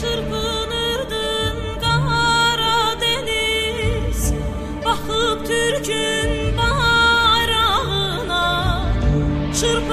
Çırpınırdın kara deniz Bakıp Türk'ün bayrağına Çırpınırdın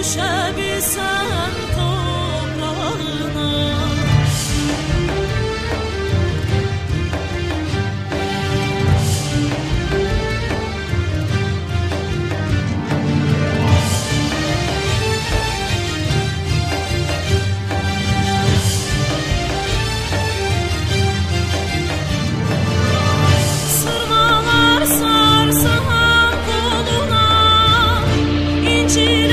düşebilsem toprağına Sarsahan koluna incir